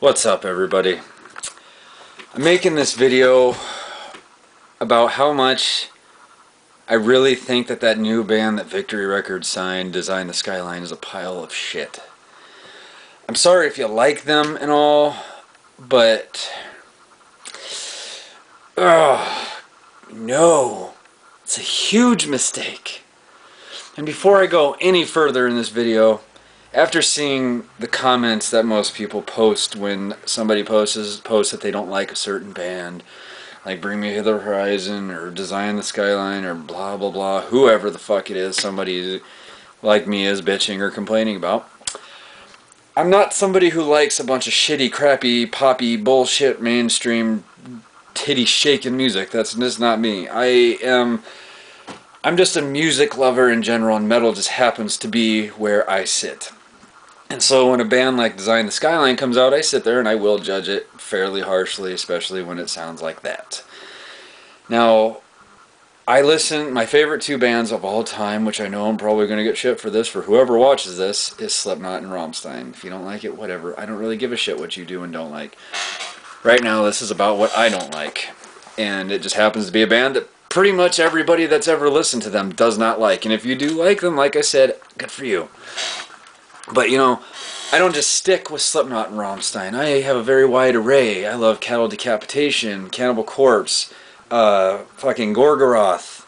What's up everybody? I'm making this video about how much I really think that that new band that Victory Records signed, Design the Skyline, is a pile of shit. I'm sorry if you like them and all, but... Ugh, no. It's a huge mistake. And before I go any further in this video, after seeing the comments that most people post when somebody posts posts that they don't like a certain band, like Bring Me to the Horizon or Design the Skyline or blah blah blah, whoever the fuck it is, somebody like me is bitching or complaining about. I'm not somebody who likes a bunch of shitty, crappy, poppy, bullshit, mainstream, titty shaking music. That's just not me. I am. I'm just a music lover in general, and metal just happens to be where I sit. And so when a band like Design the Skyline comes out, I sit there and I will judge it fairly harshly, especially when it sounds like that. Now, I listen, my favorite two bands of all time, which I know I'm probably going to get shit for this, for whoever watches this, is Slipknot and Rammstein. If you don't like it, whatever. I don't really give a shit what you do and don't like. Right now, this is about what I don't like. And it just happens to be a band that pretty much everybody that's ever listened to them does not like. And if you do like them, like I said, good for you. But you know, I don't just stick with Slipknot and Rammstein. I have a very wide array. I love Cattle Decapitation, Cannibal Corpse, uh, fucking Gorgoroth,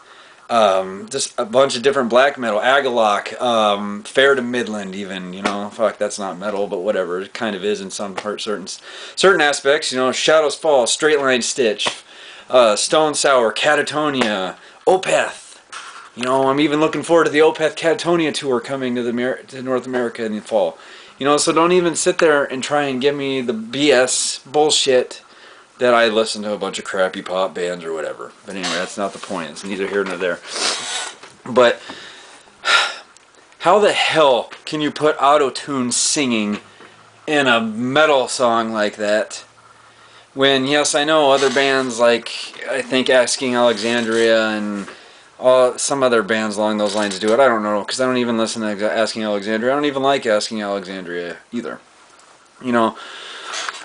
um, just a bunch of different black metal, Agalloch, um, Fair to Midland, even. You know, fuck, that's not metal, but whatever. It kind of is in some part, certain certain aspects. You know, Shadows Fall, Straight Line Stitch, uh, Stone Sour, Katatonia, Opeth. You know, I'm even looking forward to the Opeth Katatonia tour coming to the to North America in the fall. You know, so don't even sit there and try and give me the BS bullshit that I listen to a bunch of crappy pop bands or whatever. But anyway, that's not the point. It's neither here nor there. But how the hell can you put auto-tune singing in a metal song like that? When, yes, I know other bands like, I think Asking Alexandria and uh, some other bands along those lines do it. I don't know, because I don't even listen to Asking Alexandria. I don't even like Asking Alexandria either. You know,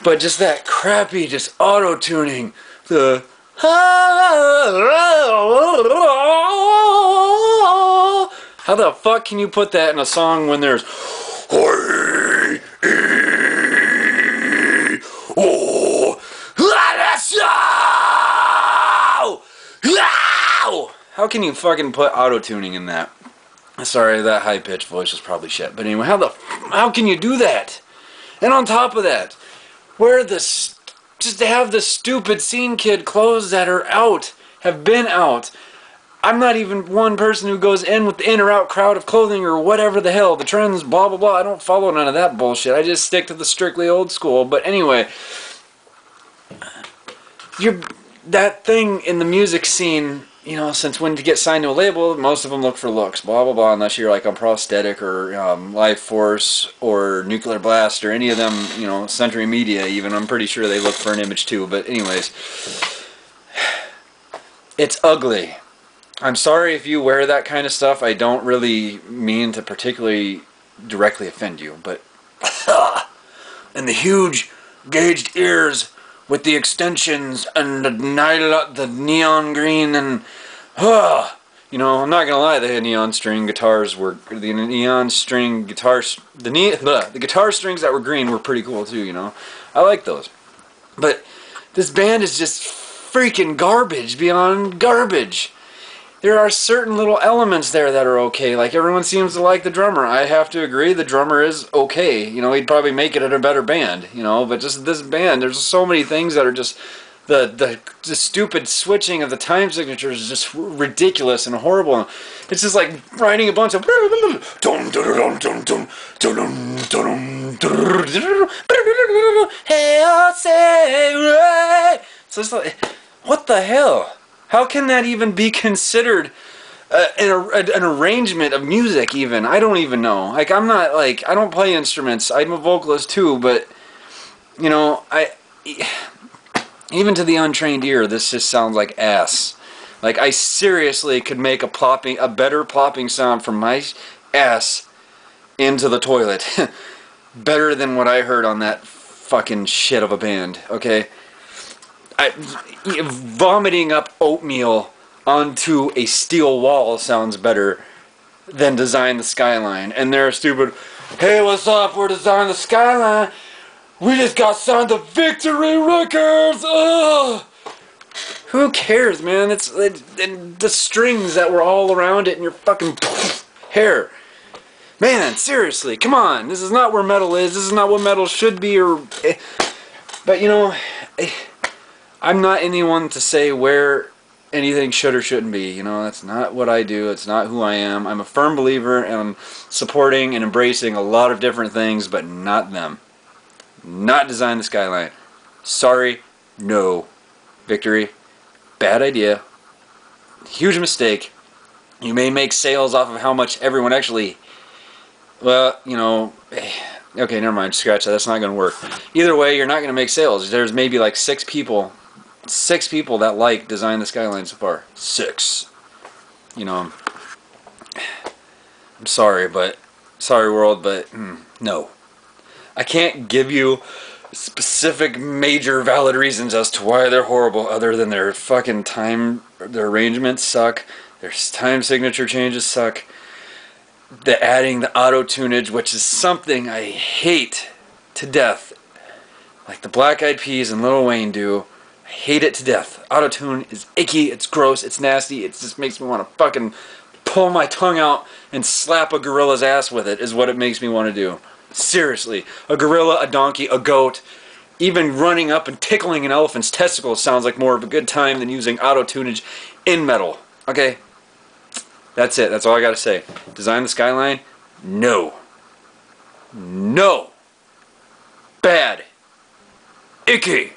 but just that crappy, just auto-tuning, the how the fuck can you put that in a song when there's How can you fucking put auto tuning in that? Sorry, that high pitched voice was probably shit. But anyway, how the how can you do that? And on top of that, where the just to have the stupid scene kid clothes that are out have been out. I'm not even one person who goes in with the in or out crowd of clothing or whatever the hell the trends. Blah blah blah. I don't follow none of that bullshit. I just stick to the strictly old school. But anyway, you're that thing in the music scene you know, since when to get signed to a label, most of them look for looks, blah, blah, blah, unless you're like on Prosthetic or um, Life Force or Nuclear Blast or any of them, you know, Century Media even. I'm pretty sure they look for an image too. But anyways, it's ugly. I'm sorry if you wear that kind of stuff. I don't really mean to particularly directly offend you, but... and the huge gauged ears with the extensions and the, the neon green and uh, you know I'm not gonna lie the neon string guitars were the neon string guitars the ne the guitar strings that were green were pretty cool too you know? I like those. But this band is just freaking garbage beyond garbage there are certain little elements there that are okay. Like everyone seems to like the drummer. I have to agree, the drummer is okay. You know, he'd probably make it at a better band. You know, but just this band, there's so many things that are just the the the stupid switching of the time signatures is just ridiculous and horrible. It's just like writing a bunch of so it's like what the hell? How can that even be considered uh, an, an, arrangement of music even? I don't even know. Like, I'm not, like, I don't play instruments. I'm a vocalist too, but, you know, I... Even to the untrained ear, this just sounds like ass. Like, I seriously could make a plopping, a better plopping sound from my ass into the toilet. better than what I heard on that fucking shit of a band, okay? I, vomiting up oatmeal onto a steel wall sounds better than design the skyline. And they're stupid, hey, what's up? We're designing the skyline. We just got signed to Victory Records. Ugh. Who cares, man? It's it, it, the strings that were all around it and your fucking hair. Man, seriously, come on. This is not where metal is. This is not what metal should be. Or, eh. but you know, eh, I'm not anyone to say where anything should or shouldn't be. You know, that's not what I do. It's not who I am. I'm a firm believer and I'm supporting and embracing a lot of different things, but not them. Not design the skyline. Sorry, no. Victory, bad idea. Huge mistake. You may make sales off of how much everyone actually well, you know, okay, never mind. Scratch that. That's not going to work. Either way, you're not going to make sales. There's maybe like six people, six people that like Design the Skyline so far. Six. You know, I'm sorry, but sorry, world, but mm, no. I can't give you specific major valid reasons as to why they're horrible other than their fucking time their arrangements suck their time signature changes suck the adding the auto tunage, which is something I hate to death, like the Black Eyed Peas and Lil Wayne do. I hate it to death. Auto tune is icky, it's gross, it's nasty, it just makes me want to fucking pull my tongue out and slap a gorilla's ass with it, is what it makes me want to do. Seriously. A gorilla, a donkey, a goat, even running up and tickling an elephant's testicles sounds like more of a good time than using auto tunage in metal. Okay? That's it. That's all I got to say. Design the skyline? No. No. Bad. Icky.